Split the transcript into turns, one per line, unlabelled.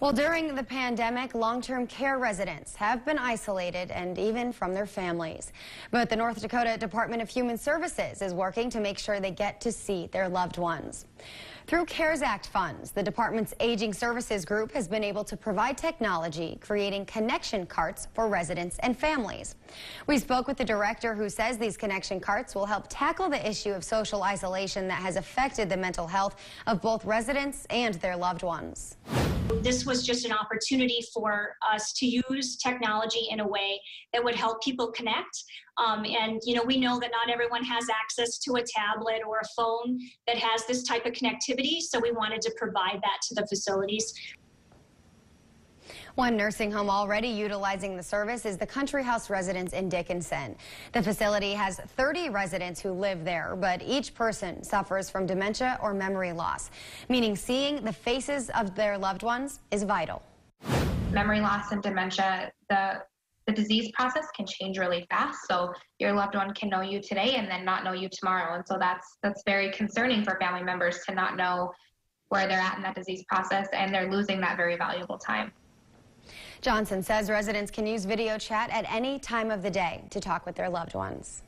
Well, during the pandemic, long-term care residents have been isolated and even from their families. But the North Dakota Department of Human Services is working to make sure they get to see their loved ones. Through CARES Act funds, the department's Aging Services Group has been able to provide technology, creating connection carts for residents and families. We spoke with the director who says these connection carts will help tackle the issue of social isolation that has affected the mental health of both residents and their loved ones.
This was just an opportunity for us to use technology in a way that would help people connect. Um, and, you know, we know that not everyone has access to a tablet or a phone that has this type of connectivity. So we wanted to provide that to the facilities.
One nursing home already utilizing the service is the Country House Residence in Dickinson. The facility has 30 residents who live there, but each person suffers from dementia or memory loss, meaning seeing the faces of their loved ones is vital.
Memory loss and dementia, the the disease process can change really fast. So your loved one can know you today and then not know you tomorrow. And so that's that's very concerning for family members to not know where they're at in that disease process and they're losing that very valuable time.
Johnson says residents can use video chat at any time of the day to talk with their loved ones.